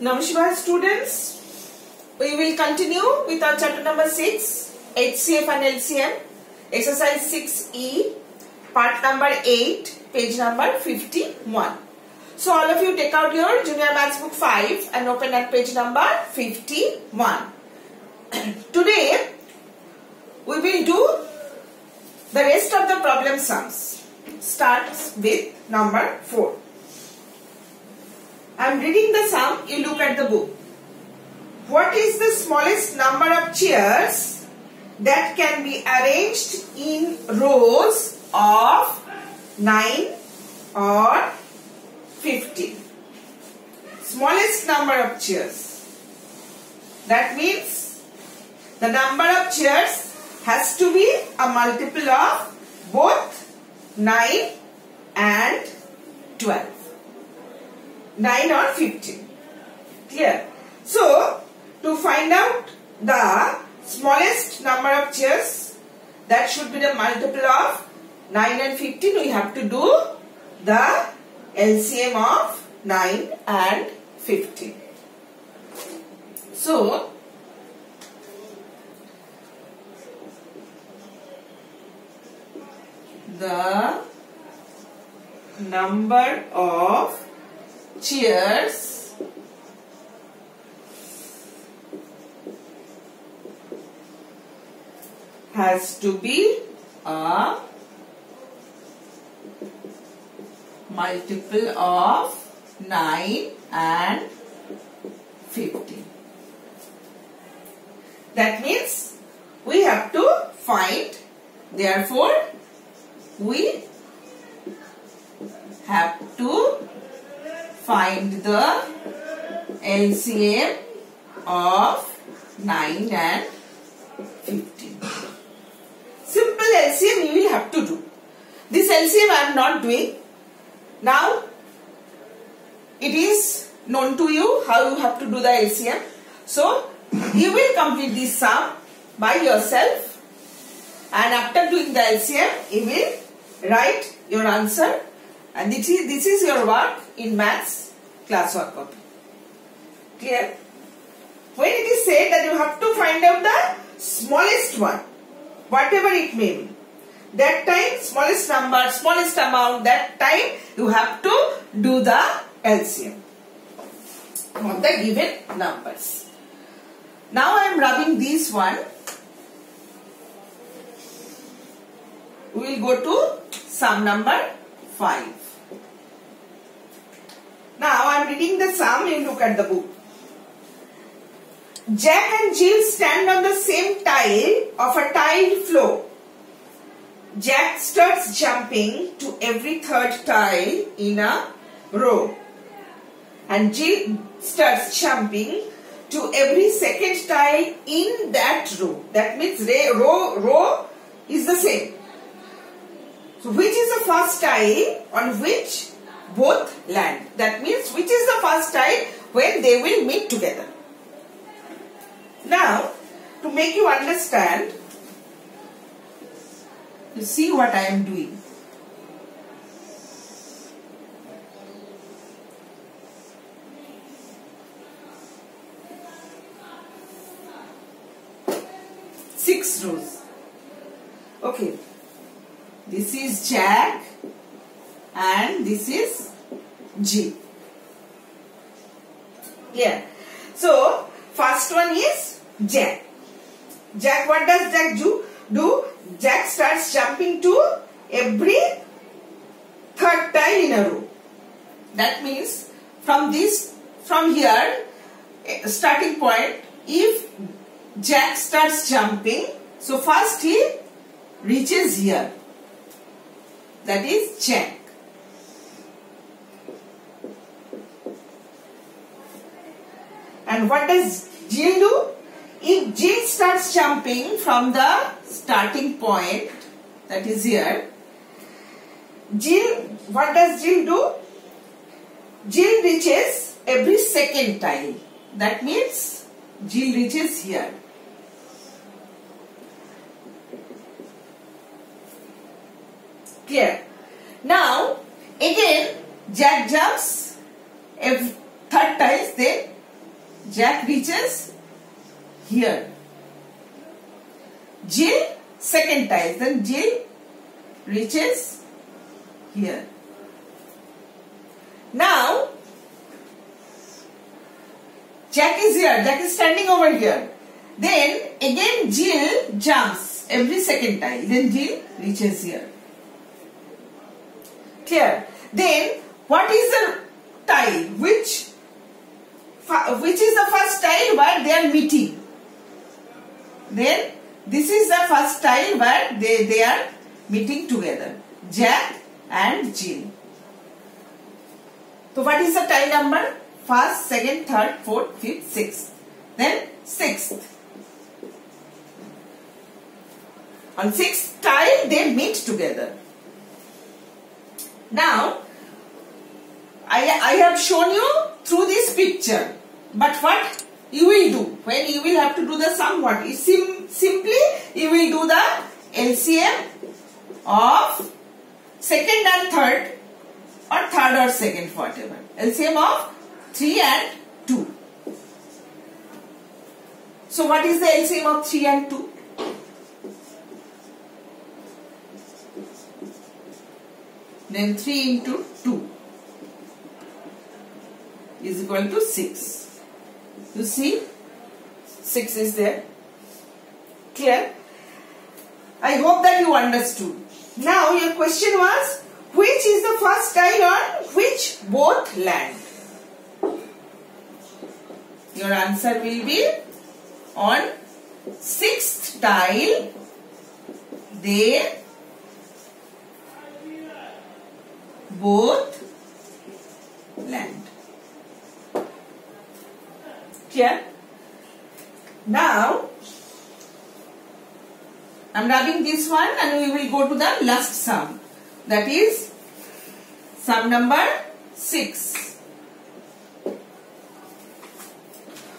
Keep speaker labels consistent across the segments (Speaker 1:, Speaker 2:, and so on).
Speaker 1: Namaskar students. We will continue with our chapter number 6, HCF and LCM, exercise 6E, part number 8, page number 51. So all of you take out your junior maths book 5 and open at page number 51. Today we will do the rest of the problem sums. Starts with number 4. I am reading the sum, you look at the book. What is the smallest number of chairs that can be arranged in rows of 9 or 15? Smallest number of chairs. That means the number of chairs has to be a multiple of both 9 and 12. 9 or 15. Clear? So, to find out the smallest number of chairs that should be the multiple of 9 and 15 we have to do the LCM of 9 and 15. So, the number of cheers has to be a multiple of 9 and 15. That means we have to find, therefore we find the LCM of 9 and 15. Simple LCM you will have to do. This LCM I am not doing. Now it is known to you how you have to do the LCM. So you will complete this sum by yourself and after doing the LCM you will write your answer and this is, this is your work in maths classwork copy. Clear? When it is said that you have to find out the smallest one, whatever it may be, that time smallest number, smallest amount, that time you have to do the LCM of the given numbers. Now I am rubbing this one. We will go to sum number 5. Reading the sum, you look at the book. Jack and Jill stand on the same tile of a tiled floor. Jack starts jumping to every third tile in a row. And Jill starts jumping to every second tile in that row. That means row, row is the same. So which is the first tile on which both land? That means which is the first time when they will meet together. Now, to make you understand, you see what I am doing. Six rows. Okay. This is Jack and this is Jill. Yeah. So, first one is Jack. Jack, what does Jack do? Do Jack starts jumping to every third tile in a row. That means from this, from here, eh, starting point, if Jack starts jumping, so first he reaches here. That is Jack. And what does Jill do? If Jill starts jumping from the starting point, that is here, Jill, what does Jill do? Jill reaches every second tile. That means Jill reaches here. Clear? Now, again, Jack jumps every third tiles, then Jack reaches here. Jill second time. Then Jill reaches here. Now Jack is here. Jack is standing over here. Then again Jill jumps every second time. Then Jill reaches here. Clear? Then what is the tie Which which is the first tile where they are meeting? Then this is the first tile where they, they are meeting together. Jack and Jill. So what is the tile number? First, second, third, fourth, fifth, sixth. Then sixth. On sixth tile they meet together. Now I, I have shown you through this picture. But what you will do when you will have to do the sum what? Sim, simply you will do the LCM of second and third or third or second whatever. LCM of 3 and 2. So what is the LCM of 3 and 2? Then 3 into 2 is equal to 6. You see 6 is there. Clear? I hope that you understood. Now your question was which is the first tile on which both land? Your answer will be on sixth tile they both land. Clear? Now I am rubbing this one and we will go to the last sum. That is sum number 6.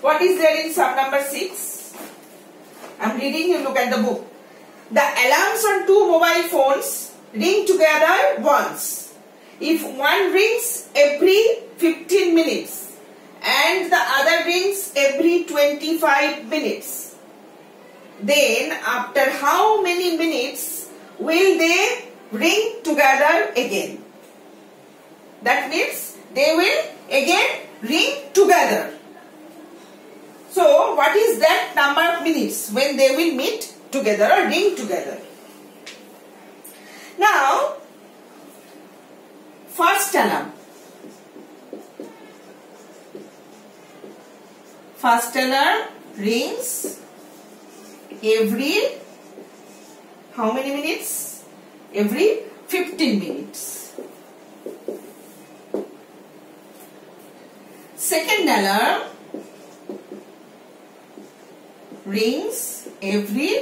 Speaker 1: What is there in sum number 6? I am reading, you look at the book. The alarms on two mobile phones ring together once. If one rings every 15 minutes and the other rings every 25 minutes, then after how many minutes will they ring together again? That means they will again ring together. So what is that number of minutes when they will meet together or ring together? Now first alarm. First alarm rings every how many minutes? Every 15 minutes. Second alarm rings every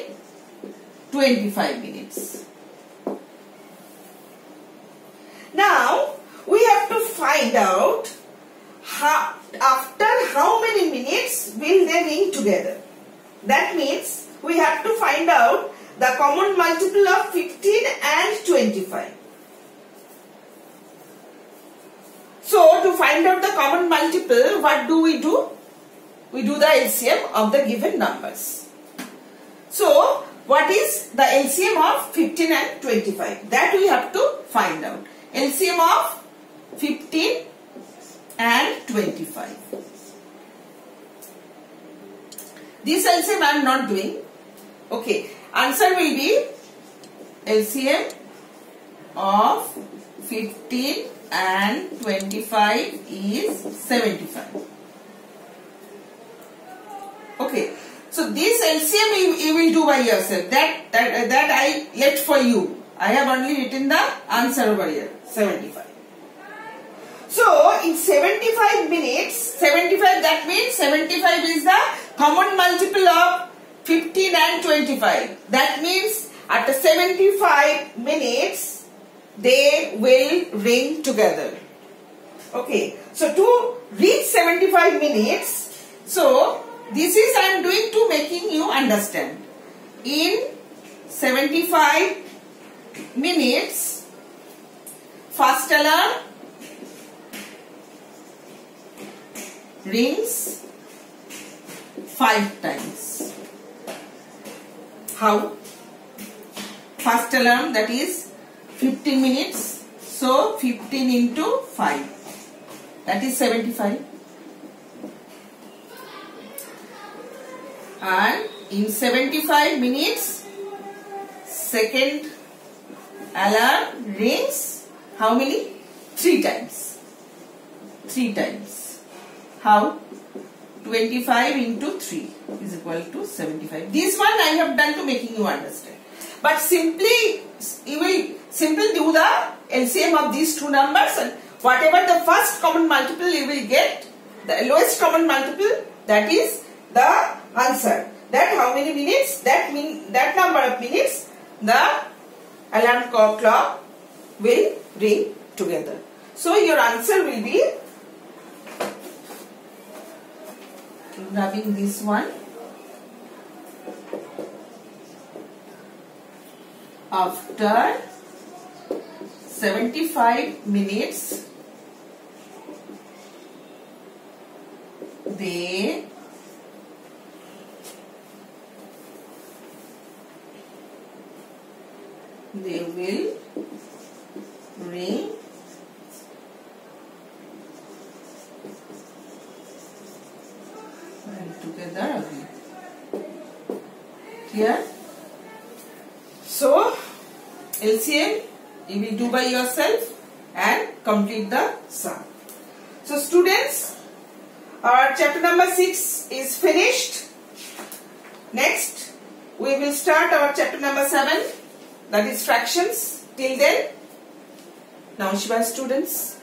Speaker 1: 25 minutes. Now we have to find out how, after how many minutes will they ring together. That means we have to find out the common multiple of 15 and 25. So to find out the common multiple, what do we do? We do the LCM of the given numbers. So what is the LCM of 15 and 25? That we have to find out. LCM of 15 and 25. This LCM I am not doing. Okay. Answer will be LCM of 15 and 25 is 75. Okay. So this LCM you, you will do by yourself. That, that, that I left for you. I have only written the answer over here. 75. So in 75 minutes, 75 that means 75 is the common multiple of 15 and 25. That means after 75 minutes, they will ring together. Okay. So to reach 75 minutes, so this is I am doing to making you understand. In 75 minutes, first alarm rings 5 times. How? First alarm that is 15 minutes. So 15 into 5 that is 75. And in 75 minutes second alarm rings how many? 3 times. 3 times. How? 25 into 3 is equal to 75. This one I have done to making you understand. But simply, you will simply do the LCM of these two numbers and whatever the first common multiple you will get, the lowest common multiple, that is the answer. That how many minutes? That mean that number of minutes the alarm clock will ring together. So your answer will be grabbing this one. After 75 minutes they they will ring Clear? So, LCM you will do by yourself and complete the sum. So students, our chapter number 6 is finished. Next, we will start our chapter number 7 that is fractions. Till then, now Shiva students,